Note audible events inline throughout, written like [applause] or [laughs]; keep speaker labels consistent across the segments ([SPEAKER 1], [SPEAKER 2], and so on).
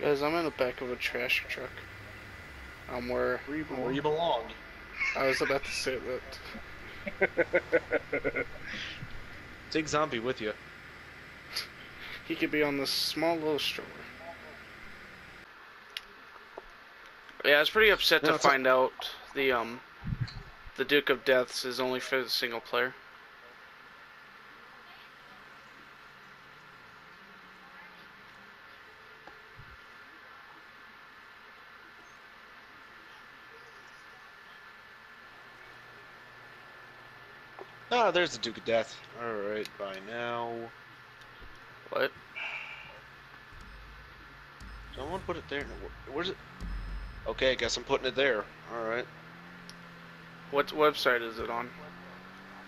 [SPEAKER 1] Guys, I'm in the back of a trash truck. I'm where,
[SPEAKER 2] Where you, where you belong.
[SPEAKER 1] I was about to say that. [laughs]
[SPEAKER 2] Take zombie with you.
[SPEAKER 1] He could be on this small little stroller. Yeah, I was pretty upset
[SPEAKER 2] No,
[SPEAKER 1] to find out the um the Duke O'Deaths is only for the single player.
[SPEAKER 2] Ah, there's the Duke O'Death. Alright, by now.
[SPEAKER 1] What?
[SPEAKER 2] Someone put it there. Where's it? Okay, I guess I'm putting it there. Alright.
[SPEAKER 1] What website is it on?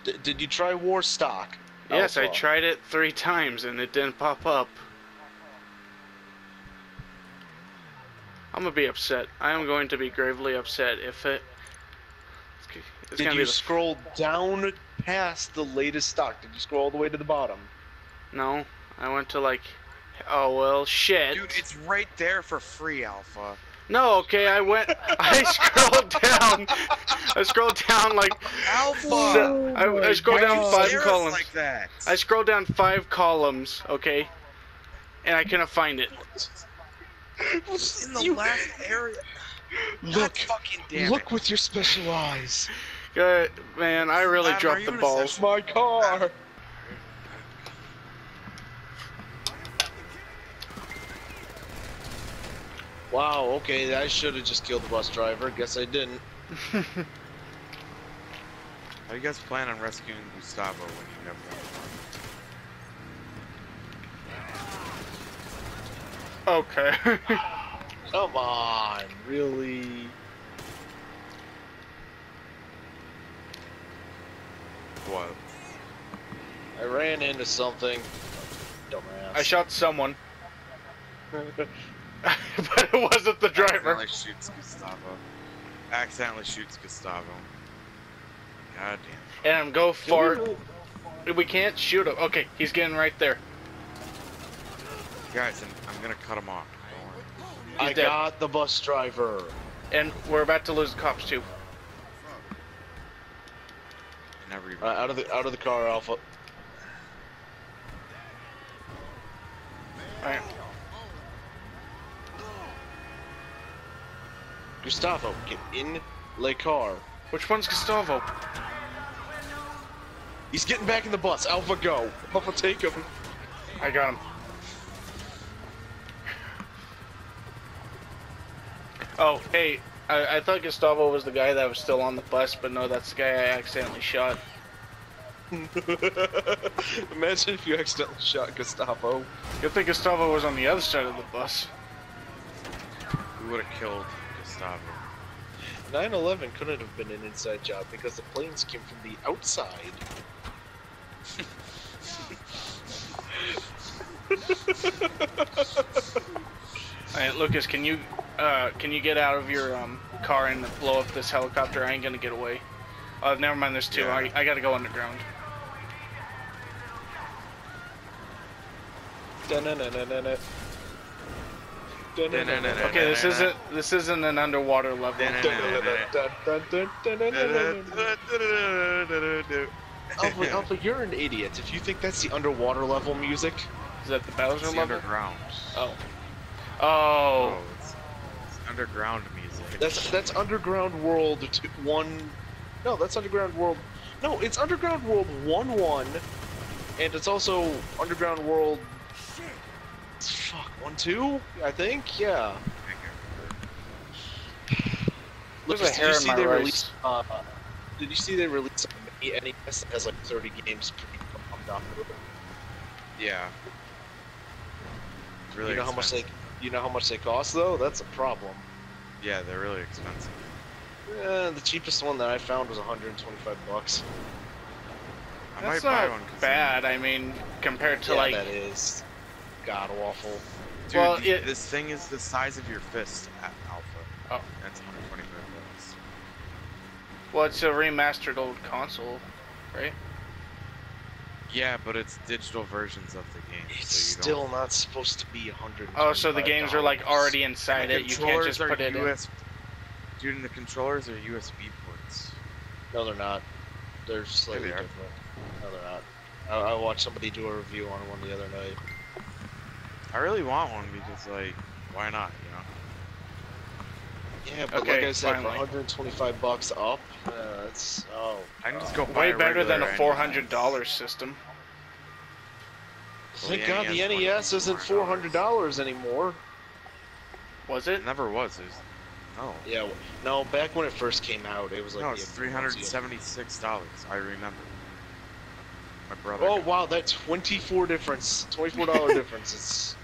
[SPEAKER 2] D- did you try War Stock?
[SPEAKER 1] Yes, I tried it three times and it didn't pop up. I'm gonna be upset. I am going to be gravely upset if it. It's, it's
[SPEAKER 2] Did you scroll down past the latest stock? Did you scroll all the way to the bottom?
[SPEAKER 1] no. I went to like. Oh well, shit.
[SPEAKER 3] Dude, it's right there for free, Alpha.
[SPEAKER 1] No, okay, I went. [laughs] I scrolled down. I scrolled down like.
[SPEAKER 3] Alpha!
[SPEAKER 1] I, I oh scrolled
[SPEAKER 3] Why
[SPEAKER 1] down five
[SPEAKER 3] stare
[SPEAKER 1] columns.
[SPEAKER 3] like that?
[SPEAKER 1] I scrolled down five columns, okay, and I couldn't find it.
[SPEAKER 3] It's in the
[SPEAKER 2] You-
[SPEAKER 3] last area. God
[SPEAKER 2] Look,
[SPEAKER 3] fucking damn
[SPEAKER 2] look
[SPEAKER 3] it.
[SPEAKER 2] with your special eyes.
[SPEAKER 1] Good man, I really
[SPEAKER 3] Adam,
[SPEAKER 1] dropped the
[SPEAKER 3] in a
[SPEAKER 1] balls.
[SPEAKER 2] My car. Wow, okay, I should have just killed the bus driver. Guess I didn't. [laughs]
[SPEAKER 3] How do you guys plan on rescuing Gustavo when you never know?
[SPEAKER 1] Okay. [laughs]
[SPEAKER 2] Come on, really?
[SPEAKER 3] What?
[SPEAKER 2] I ran into something. Dumbass.
[SPEAKER 1] I shot someone, [laughs] but it wasn't the driver.
[SPEAKER 3] Accidentally shoots Gustavo. Accidentally shoots Gustavo. God damn.
[SPEAKER 1] And go
[SPEAKER 2] Did we
[SPEAKER 1] far.
[SPEAKER 2] really-
[SPEAKER 1] We can't shoot him. Okay, he's getting right there.
[SPEAKER 3] Guys, I'm, I'm gonna cut him off. Don't worry.
[SPEAKER 2] I
[SPEAKER 1] dead.
[SPEAKER 2] got the bus driver.
[SPEAKER 1] And we're about to lose the cops too.
[SPEAKER 3] I never even.
[SPEAKER 2] Uh, out of the out of the car, Alpha.
[SPEAKER 1] Alright.
[SPEAKER 2] Gustavo, get in the car.
[SPEAKER 1] Which one's Gustavo?
[SPEAKER 2] He's getting back in the bus. Alpha, go. Alpha, take him.
[SPEAKER 1] I got him. Oh, hey, I, I thought Gustavo was the guy that was still on the bus, but no, that's the guy I accidentally shot. [laughs]
[SPEAKER 2] Imagine if you accidentally shot Gustavo.
[SPEAKER 1] Good thing Gustavo was on the other side of the bus.
[SPEAKER 3] We would have killed Gustavo.
[SPEAKER 2] 9/11 couldn't have been an inside job because the planes came from the outside. [laughs]
[SPEAKER 1] Alright, Lucas, can you uh, can you get out of your um, car and blow up this helicopter? I ain't gonna get away. Uh, never mind, there's two.
[SPEAKER 3] Yeah.
[SPEAKER 1] I, I gotta go underground. Okay, this isn't this isn't an underwater level.
[SPEAKER 2] Alpha, Alpha, you're an idiot. If you think that's the underwater level music,
[SPEAKER 1] Is that the Bowser
[SPEAKER 3] It's
[SPEAKER 1] level?
[SPEAKER 3] underground.
[SPEAKER 1] Oh. Oh.
[SPEAKER 3] It's, it's underground music.
[SPEAKER 2] that's that's Underground World two, one. No, that's Underground World. No, it's Underground World one one, and it's also Underground World. Fuck one two, I think. Yeah. [sighs]
[SPEAKER 1] There's a
[SPEAKER 2] Lucas, did
[SPEAKER 1] hair
[SPEAKER 2] you see they
[SPEAKER 1] rice.
[SPEAKER 2] released? Uh, did you see they released a mini NES that has like 30 games per download?
[SPEAKER 3] Yeah. It's really
[SPEAKER 2] you know how much they
[SPEAKER 3] expensive.
[SPEAKER 2] You know how much they cost though? That's a problem.
[SPEAKER 3] Yeah, they're really expensive.
[SPEAKER 2] Eh, the cheapest one that I found was 125 bucks.
[SPEAKER 3] I
[SPEAKER 1] That's
[SPEAKER 3] might buy
[SPEAKER 1] not bad. I mean, compared to
[SPEAKER 2] yeah,
[SPEAKER 1] like,
[SPEAKER 2] that is god awful.
[SPEAKER 3] Dude,
[SPEAKER 1] Well,
[SPEAKER 3] the-
[SPEAKER 1] it-
[SPEAKER 3] this thing is the size of your fist at Alpha.
[SPEAKER 1] Oh.
[SPEAKER 3] That's 125 bucks.
[SPEAKER 1] well, it's a remastered old console, right?
[SPEAKER 3] Yeah, but it's digital versions of the game.
[SPEAKER 2] It's
[SPEAKER 3] so you
[SPEAKER 2] still not supposed to be a hundred.
[SPEAKER 1] Oh, so the games are like already inside
[SPEAKER 3] The
[SPEAKER 1] it. You can't just put
[SPEAKER 3] are
[SPEAKER 1] it in.
[SPEAKER 3] US Dude, and the controllers are USB ports.
[SPEAKER 2] No, they're not. They're slightly
[SPEAKER 3] they
[SPEAKER 2] different. No, they're not. I, I watched somebody do a review on one the other night.
[SPEAKER 3] I really want one because, like, why not? You know.
[SPEAKER 2] Yeah, but
[SPEAKER 1] Okay,
[SPEAKER 2] like I said,
[SPEAKER 1] finally.
[SPEAKER 2] 125 bucks up, uh, it's oh.
[SPEAKER 3] I can just
[SPEAKER 2] uh,
[SPEAKER 3] go buy
[SPEAKER 1] Way
[SPEAKER 3] a
[SPEAKER 1] better than a
[SPEAKER 3] regular
[SPEAKER 1] four
[SPEAKER 3] NES.
[SPEAKER 1] hundred dollars system.
[SPEAKER 2] Thank
[SPEAKER 3] Well,
[SPEAKER 2] God
[SPEAKER 3] the
[SPEAKER 2] the
[SPEAKER 3] NES
[SPEAKER 2] NES isn't
[SPEAKER 3] $400.
[SPEAKER 2] four hundred dollars anymore.
[SPEAKER 1] Was it?
[SPEAKER 3] It never was. It was no.
[SPEAKER 2] Yeah, w- no, back when it first came out, it was like
[SPEAKER 3] no,
[SPEAKER 2] the
[SPEAKER 3] it's
[SPEAKER 2] equivalent
[SPEAKER 3] three
[SPEAKER 2] to-
[SPEAKER 3] hundred and seventy-six dollars. I remember. My brother.
[SPEAKER 2] Oh wow, that 24 difference, 24 dollar [laughs] difference. It's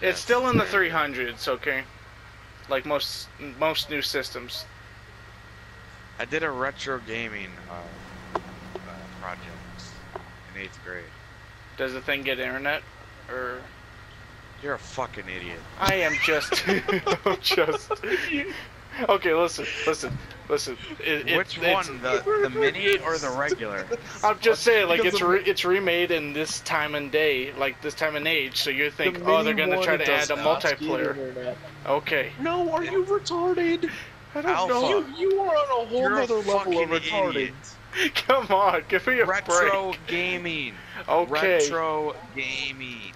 [SPEAKER 1] It's still in the three hundreds. Okay. Like most most new systems.
[SPEAKER 3] I did a retro gaming uh, uh, project in eighth grade.
[SPEAKER 1] Does the thing get internet? Or
[SPEAKER 3] You're a fucking idiot.
[SPEAKER 1] I am just [laughs] I'm just Okay, listen, listen, listen. It, it-
[SPEAKER 3] Which
[SPEAKER 1] it's-
[SPEAKER 3] one, the the mini or the regular? [laughs]
[SPEAKER 1] I'm just saying, like it's re- it's remade in this time and day, like this time and age. So you think,
[SPEAKER 2] the
[SPEAKER 1] oh, they're gonna try to add a multiplayer. Okay.
[SPEAKER 2] No, are you retarded?
[SPEAKER 1] I don't
[SPEAKER 3] Alpha.
[SPEAKER 1] know.
[SPEAKER 2] You you are on a whole
[SPEAKER 3] You're a
[SPEAKER 2] level of retarded.
[SPEAKER 3] idiot. [laughs]
[SPEAKER 1] Come on, give me a
[SPEAKER 3] Retro
[SPEAKER 1] break.
[SPEAKER 3] gaming.
[SPEAKER 1] Okay.
[SPEAKER 3] Retro gaming.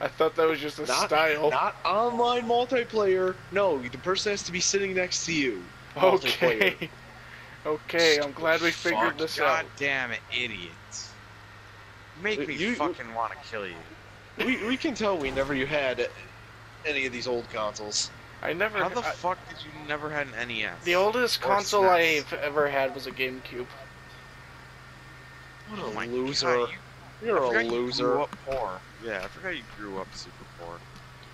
[SPEAKER 1] I thought that was just a
[SPEAKER 2] Not,
[SPEAKER 1] style.
[SPEAKER 2] not online multiplayer. No, the person has to be sitting next to you. multiplayer.
[SPEAKER 1] Okay. [laughs] Okay, I'm glad we figured
[SPEAKER 2] Fuck,
[SPEAKER 1] this
[SPEAKER 3] God
[SPEAKER 1] out.
[SPEAKER 3] damn it, idiots. Make me
[SPEAKER 2] You-
[SPEAKER 3] fucking want to kill you.
[SPEAKER 2] We we can tell we never you had any of these old consoles.
[SPEAKER 1] I never.
[SPEAKER 3] How the
[SPEAKER 1] I-
[SPEAKER 3] fuck did you never had an NES?
[SPEAKER 1] the oldest
[SPEAKER 3] Or
[SPEAKER 1] console
[SPEAKER 3] SNES?
[SPEAKER 1] I've ever had was a GameCube.
[SPEAKER 2] Oh what
[SPEAKER 3] Oh
[SPEAKER 2] a
[SPEAKER 3] my
[SPEAKER 2] loser!
[SPEAKER 3] God, you-
[SPEAKER 2] You're
[SPEAKER 3] I
[SPEAKER 2] a
[SPEAKER 3] forgot you
[SPEAKER 2] loser.
[SPEAKER 3] grew up poor. Yeah, I forgot you grew up super poor.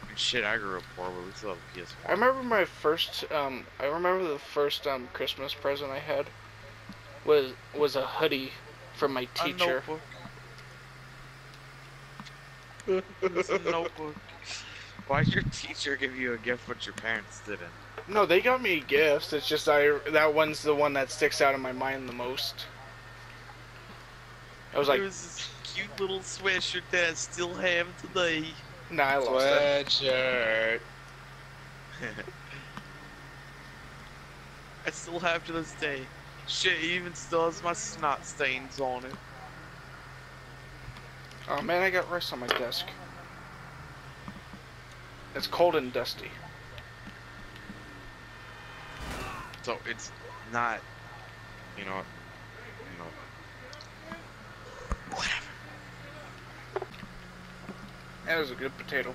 [SPEAKER 3] And shit, I grew up poor, but we still have a PS4.
[SPEAKER 1] I remember my first. Um, I remember the first um Christmas present I had was was a hoodie from my
[SPEAKER 3] A
[SPEAKER 1] teacher.
[SPEAKER 3] notebook. It's a notebook. Why'd your teacher give you a gift but your parents didn't?
[SPEAKER 1] No, they got me gifts. It's just I that one's the one that sticks out in my mind the most. I was like,
[SPEAKER 3] it was this cute little sweatshirt that I still have today.
[SPEAKER 1] nah, I lost that.
[SPEAKER 2] Sweatshirt. [laughs]
[SPEAKER 3] I still have to this day. Shit, even still has my snot stains on it.
[SPEAKER 1] Oh man, I got rice on my desk. It's cold and dusty.
[SPEAKER 3] So it's not, you know, you know. Whatever.
[SPEAKER 1] That was a good potato.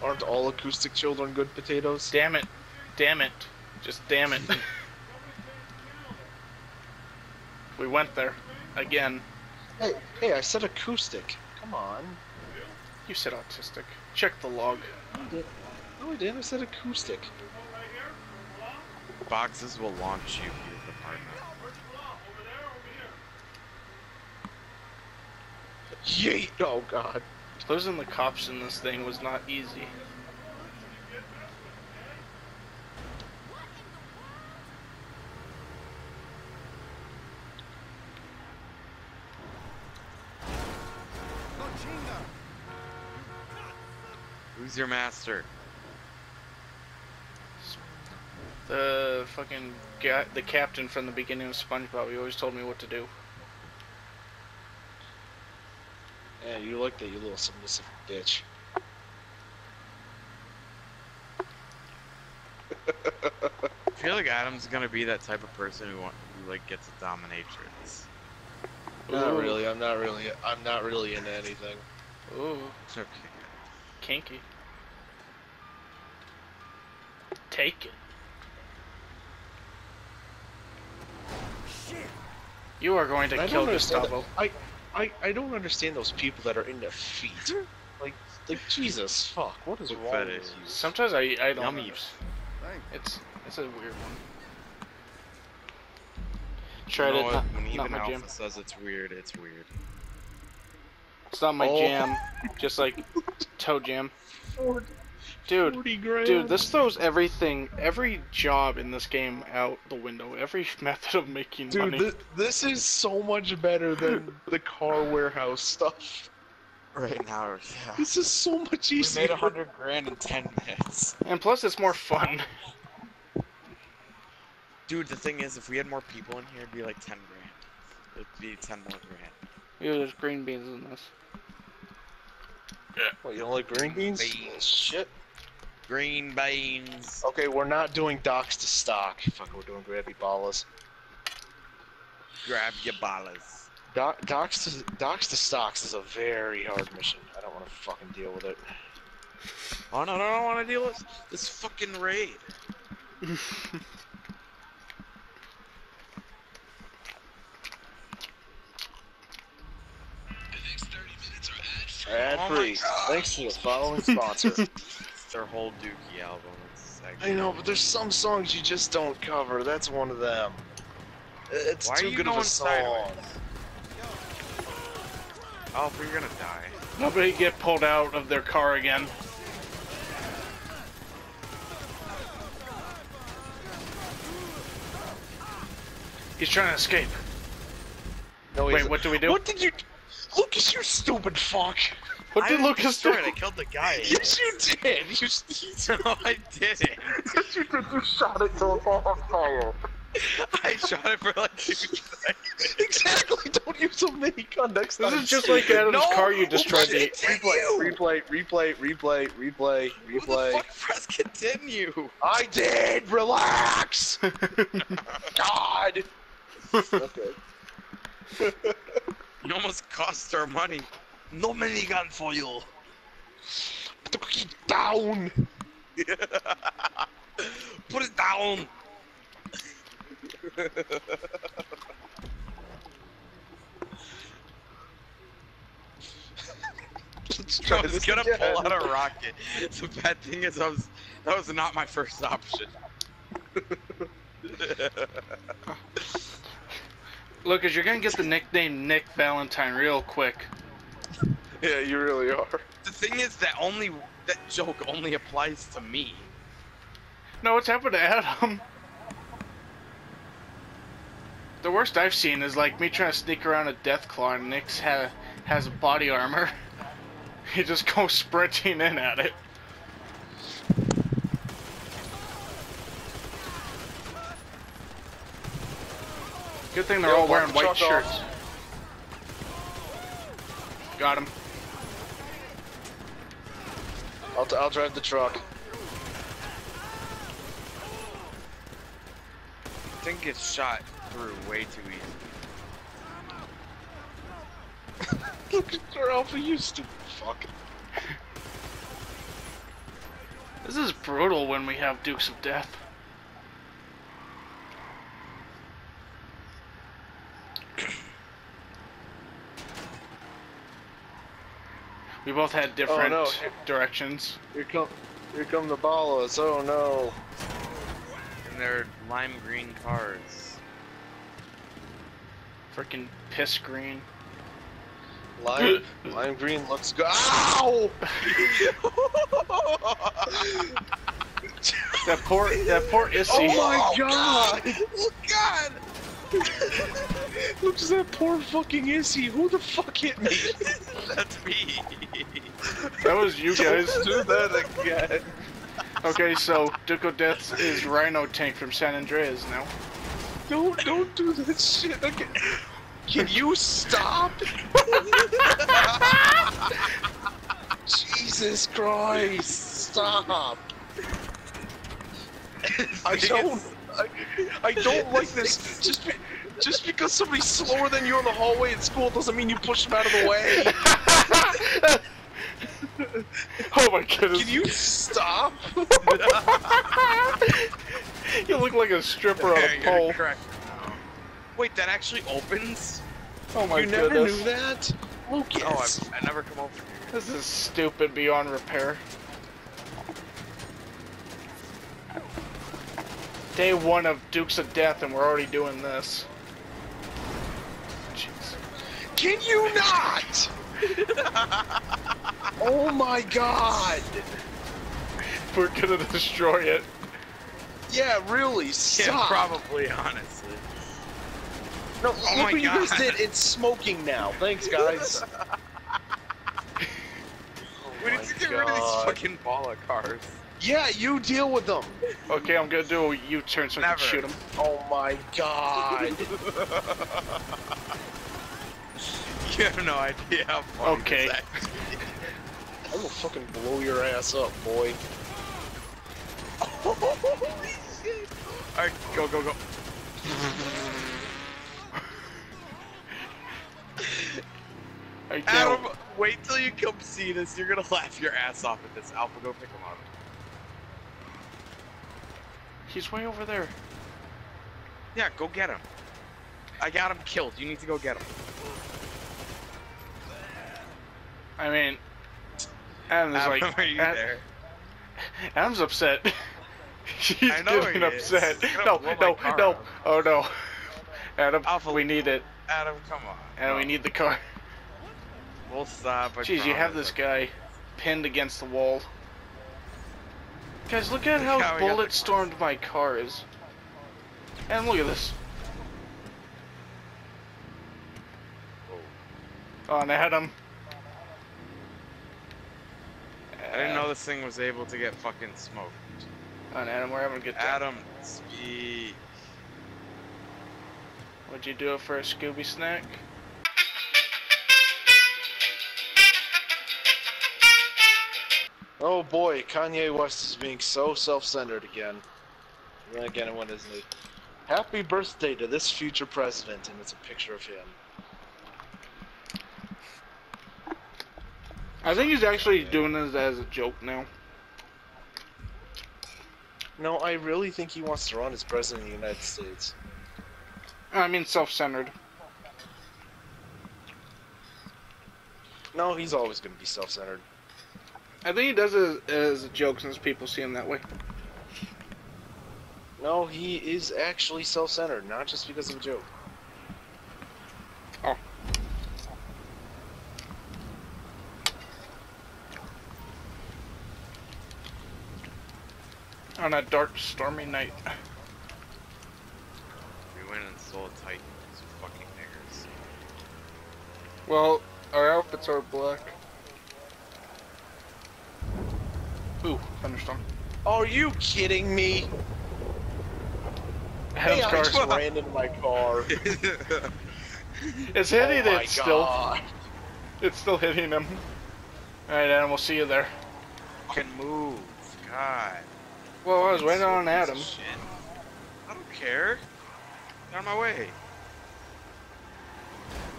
[SPEAKER 2] Aren't all acoustic children good potatoes?
[SPEAKER 1] Damn it. Damn it. Just damn it. [laughs] we went there. Again.
[SPEAKER 2] Hey, hey, I said acoustic. Come on.
[SPEAKER 1] You said autistic. Check the log.
[SPEAKER 2] No, I didn't. I said acoustic.
[SPEAKER 3] Boxes will launch you your department.
[SPEAKER 2] Yeet! Oh God.
[SPEAKER 1] Losing the cops in this thing was not easy.
[SPEAKER 3] Who's your master?
[SPEAKER 1] The fucking guy, the captain from the beginning of SpongeBob, he always told me what to do.
[SPEAKER 2] Yeah, you like that, you little submissive bitch.
[SPEAKER 3] I feel like Adam's gonna be that type of person who, want, who like gets a dominatrix.
[SPEAKER 2] Not
[SPEAKER 1] Ooh.
[SPEAKER 2] really. I'm not really. I'm not really into anything.
[SPEAKER 1] Ooh,
[SPEAKER 3] Okay.
[SPEAKER 1] kinky. Take it. Shit. You are going to
[SPEAKER 2] I
[SPEAKER 1] kill Gustavo.
[SPEAKER 2] I, I, I don't understand those people that are into feet. Like, like Jesus, fuck. What is
[SPEAKER 3] Foot
[SPEAKER 2] wrong
[SPEAKER 3] fetish.
[SPEAKER 2] with you?
[SPEAKER 1] Sometimes I I don't.
[SPEAKER 3] Yummy.
[SPEAKER 1] understand. It's it's a weird one. Tried
[SPEAKER 3] you know
[SPEAKER 1] it.
[SPEAKER 3] what?
[SPEAKER 1] Not,
[SPEAKER 3] when
[SPEAKER 1] not
[SPEAKER 3] even
[SPEAKER 1] my
[SPEAKER 3] Alpha
[SPEAKER 1] jam.
[SPEAKER 3] says it's weird, it's weird.
[SPEAKER 1] It's not my
[SPEAKER 2] Oh.
[SPEAKER 1] jam. [laughs] Just like [laughs] toe jam.
[SPEAKER 2] Ford,
[SPEAKER 1] Dude,
[SPEAKER 2] 40 grand.
[SPEAKER 1] dude, this throws everything, every job in this game out the window. Every [laughs] method of making
[SPEAKER 2] Dude,
[SPEAKER 1] money.
[SPEAKER 2] thi- this is so much better than [laughs] the car warehouse stuff.
[SPEAKER 3] Right now, yeah.
[SPEAKER 2] This is so much easier.
[SPEAKER 3] We
[SPEAKER 2] easier.
[SPEAKER 3] made a hundred grand in ten minutes.
[SPEAKER 1] And plus, it's more fun.
[SPEAKER 3] Dude, the thing is, if we had more people in here, it'd be like ten grand. It'd be ten more grand.
[SPEAKER 1] Ew, there's green beans in this.
[SPEAKER 2] What, you don't like green beans?
[SPEAKER 3] Beans.
[SPEAKER 2] Shit.
[SPEAKER 3] Green beans.
[SPEAKER 2] Okay, we're not doing docks to stock. Fuck, we're doing grabby ballas.
[SPEAKER 3] Grab your ballas.
[SPEAKER 2] Doc, docks to docks to stocks is a very hard mission. I don't want to fucking deal with it.
[SPEAKER 3] Oh no, no, I don't want to deal with this fucking raid. [laughs]
[SPEAKER 2] Ad
[SPEAKER 3] Oh my
[SPEAKER 2] free.
[SPEAKER 3] God.
[SPEAKER 2] Thanks to the following sponsor. [laughs]
[SPEAKER 3] Their whole Dookie album. It's
[SPEAKER 2] I know, oh but there's some songs you just don't cover. That's one of them. It's
[SPEAKER 3] Why
[SPEAKER 2] too good of a song.
[SPEAKER 3] sideways? Oh, but you're gonna die.
[SPEAKER 1] Nobody get pulled out of their car again. He's trying to escape.
[SPEAKER 2] No,
[SPEAKER 1] Wait, what do we do?
[SPEAKER 2] What did you? Lucas, you stupid fuck!
[SPEAKER 1] What
[SPEAKER 3] I
[SPEAKER 1] did
[SPEAKER 3] didn't
[SPEAKER 1] Lucas do?
[SPEAKER 3] it, I killed the guy. [laughs]
[SPEAKER 2] Yes, you did. You, [laughs] you,
[SPEAKER 3] no, I didn't.
[SPEAKER 2] yes, you did. You shot it till it's all on fire.
[SPEAKER 3] I shot it for like two seconds.
[SPEAKER 2] Exactly. Don't use a minigun next
[SPEAKER 1] This is just like Adam's
[SPEAKER 3] No,
[SPEAKER 1] car you destroyed to
[SPEAKER 2] replay, replay, replay, replay, replay,
[SPEAKER 3] Who the
[SPEAKER 2] replay.
[SPEAKER 3] fuck press continue?
[SPEAKER 2] I did. Relax. [laughs] God. okay.
[SPEAKER 3] You almost cost our money. No minigun for you.
[SPEAKER 2] Put the cookie down. [laughs]
[SPEAKER 3] Put it down.
[SPEAKER 2] Let's
[SPEAKER 3] I was [laughs]
[SPEAKER 2] this
[SPEAKER 3] gonna
[SPEAKER 2] again.
[SPEAKER 3] pull out a rocket. [laughs] The bad thing is, I was that was not my first option.
[SPEAKER 1] Lucas, you're gonna get the nickname Nick Valentine real quick. [laughs]
[SPEAKER 2] Yeah, you really are.
[SPEAKER 3] the thing is that only that joke only applies to me.
[SPEAKER 1] No, what's happened to Adam? The worst I've seen is like me trying to sneak around a Deathclaw and Nick's ha has body armor. [laughs] He just goes sprinting in at it. Good thing they're
[SPEAKER 2] Yo,
[SPEAKER 1] all wearing white shirts.
[SPEAKER 2] off.
[SPEAKER 1] Got him.
[SPEAKER 2] I'll, t- I'll drive the truck.
[SPEAKER 3] Thing gets shot through way too easy. [laughs]
[SPEAKER 2] Look at your alpha, you stupid fuck.
[SPEAKER 1] This is brutal when we have Dukes O'Death. We both had oh, different
[SPEAKER 2] no.
[SPEAKER 1] directions.
[SPEAKER 2] Here come, here come the ballas. Oh no.
[SPEAKER 3] And they're lime green cars.
[SPEAKER 1] Freaking piss green.
[SPEAKER 2] Lime, [laughs] lime green looks good. Ow! [laughs]
[SPEAKER 1] That poor, that poor [laughs] Issy.
[SPEAKER 2] Oh my oh, god!
[SPEAKER 3] Oh God!
[SPEAKER 2] Look at that poor fucking Issy. Who the fuck hit me?
[SPEAKER 3] That's me.
[SPEAKER 1] That was you guys.
[SPEAKER 2] do that again.
[SPEAKER 1] Okay, so Duke O'Death is Rhino Tank from San Andreas now.
[SPEAKER 2] Don't don't do that shit again. Can you stop? Jesus Christ! Stop! I don't. I, I don't like this. Just be, just because somebody's slower than you in the hallway at school doesn't mean you push them out of the way. [laughs]
[SPEAKER 1] Oh my goodness.
[SPEAKER 2] Can you stop? [laughs]
[SPEAKER 1] You look like a stripper on
[SPEAKER 3] Yeah,
[SPEAKER 1] a
[SPEAKER 3] you're
[SPEAKER 1] pole.
[SPEAKER 3] correct. Wait, that actually opens?
[SPEAKER 1] Oh my god.
[SPEAKER 2] you never knew that, Lucas.
[SPEAKER 3] Oh, I've, I never come over here.
[SPEAKER 1] This is stupid beyond repair. Day one of Dukes O'Death and we're already doing this. Jeez.
[SPEAKER 2] Can you not? [laughs] oh my god!
[SPEAKER 1] we're gonna destroy it.
[SPEAKER 2] Yeah, really,
[SPEAKER 3] Yeah, probably, honestly.
[SPEAKER 2] No,
[SPEAKER 3] Oh
[SPEAKER 2] look
[SPEAKER 3] my
[SPEAKER 2] what you guys did. It's smoking now. Thanks, guys. [laughs]
[SPEAKER 3] Oh we need
[SPEAKER 2] my
[SPEAKER 3] to get rid of these
[SPEAKER 2] God.
[SPEAKER 3] fucking Bala cars.
[SPEAKER 2] Yeah, you deal with them.
[SPEAKER 1] Okay, I'm gonna do a U-turn so I can shoot them.
[SPEAKER 2] Oh my god. [laughs] [laughs]
[SPEAKER 3] You have no idea how funny
[SPEAKER 1] Okay.
[SPEAKER 3] this actually
[SPEAKER 2] I will fucking blow your ass up, boy.
[SPEAKER 3] Holy [laughs] shit! Alright, go, go, go. [laughs]
[SPEAKER 1] I can't.
[SPEAKER 3] Adam, wait till you come see this. You're gonna laugh your ass off at this. Alpha, go pick him up.
[SPEAKER 1] He's way over there.
[SPEAKER 3] Yeah, go get him. I got him killed. You need to go get him.
[SPEAKER 1] I mean, Adam's
[SPEAKER 3] Adam,
[SPEAKER 1] like, [laughs]
[SPEAKER 3] are you
[SPEAKER 1] Ad-
[SPEAKER 3] there? [laughs]
[SPEAKER 1] Adam's upset. [laughs] He's
[SPEAKER 3] I know
[SPEAKER 1] getting upset. No, no, no. Oh no. Adam,
[SPEAKER 3] Alpha,
[SPEAKER 1] we need it,
[SPEAKER 3] Adam, come on.
[SPEAKER 1] and we need the car.
[SPEAKER 3] We'll stop. I
[SPEAKER 1] Jeez, you have this guy pinned against the wall. Guys, look at how
[SPEAKER 3] Yeah, we got the
[SPEAKER 1] bullet stormed my cars. And look at this. Oh, on Adam.
[SPEAKER 3] I didn't know this thing was able to get fucking smoked.
[SPEAKER 1] On Adam, we're having a good time.
[SPEAKER 3] Adam, speak.
[SPEAKER 1] Would you do it for a Scooby snack?
[SPEAKER 2] Oh boy, Kanye West is being so self-centered again. And then again, when isn't he? Happy birthday to this future president, and it's a picture of him.
[SPEAKER 1] I think he's actually doing this as a joke now.
[SPEAKER 2] No, I really think he wants to run as president of the United States.
[SPEAKER 1] I mean, self-centered.
[SPEAKER 2] No, he's always going to be self-centered.
[SPEAKER 1] I think he does it as a joke since people see him that way.
[SPEAKER 2] No, he is actually self-centered, not just because of a joke.
[SPEAKER 1] Oh. On a dark, stormy night.
[SPEAKER 3] We went and sold Titans, fucking niggers.
[SPEAKER 1] Well, our outfits are black. Ooh, thunderstorm.
[SPEAKER 2] Are you kidding me?
[SPEAKER 1] Adam's
[SPEAKER 2] hey, I
[SPEAKER 1] car.
[SPEAKER 2] just ran into my car. [laughs]
[SPEAKER 1] It's hitting
[SPEAKER 2] oh my
[SPEAKER 1] it still. It's still hitting him. Alright, Adam, we'll see you there.
[SPEAKER 3] Can move. God.
[SPEAKER 1] Well, I was waiting on Adam.
[SPEAKER 3] shit. I don't care. Get on my way.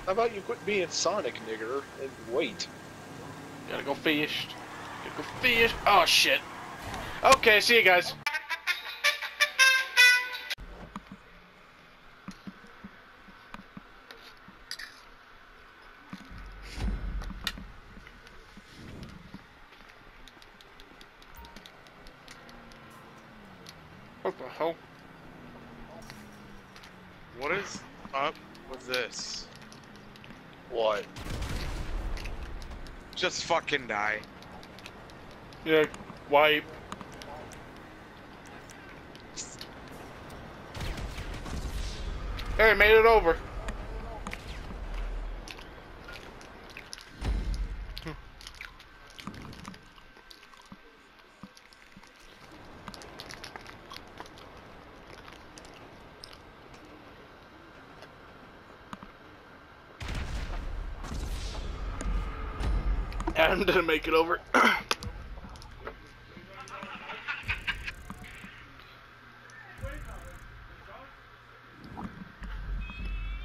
[SPEAKER 2] How about you quit being Sonic, nigger, and wait?
[SPEAKER 1] Gotta go fish. Gotta go fish. Oh, shit. Okay, see you guys. What the hell?
[SPEAKER 3] What is up with this?
[SPEAKER 2] What?
[SPEAKER 3] Just fucking die.
[SPEAKER 1] Yeah, wipe. Hey, made it over. Adam didn't make it over. [clears throat]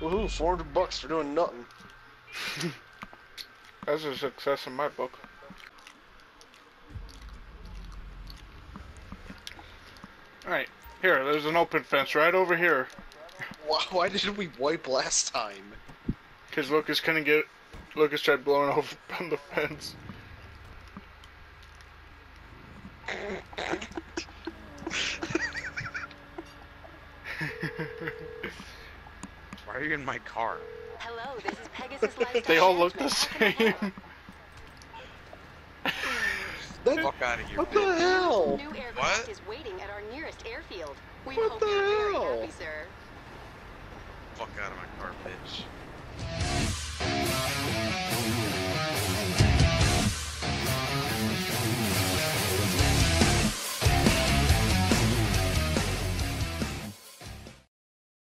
[SPEAKER 2] Woohoo! 400 bucks for doing nothing. [laughs]
[SPEAKER 1] That's a success in my book. Alright, here, there's an open fence right over here.
[SPEAKER 2] Why, why did we wipe last time?
[SPEAKER 1] Because Lucas couldn't get. Lucas tried blowing over [laughs] on the fence.
[SPEAKER 3] Why are you in my car?
[SPEAKER 4] Hello, this is Pegasus [laughs] Lifestyle
[SPEAKER 1] they all look the
[SPEAKER 4] Management. How can I
[SPEAKER 1] same.
[SPEAKER 4] help? [laughs]
[SPEAKER 2] That,
[SPEAKER 3] Fuck out of here,
[SPEAKER 2] what the hell?
[SPEAKER 4] New aircraft
[SPEAKER 3] What?
[SPEAKER 4] is waiting at our nearest airfield. We
[SPEAKER 2] What
[SPEAKER 4] hope
[SPEAKER 2] the hell?
[SPEAKER 4] happy, sir.
[SPEAKER 3] Fuck out of my car, bitch.